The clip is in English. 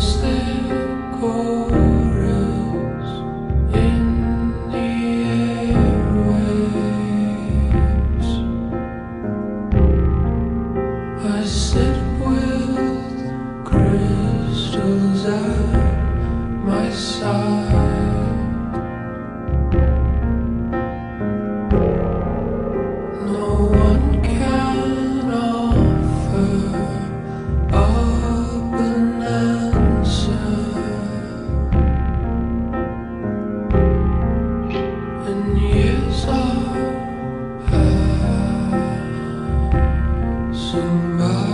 Stay. Somebody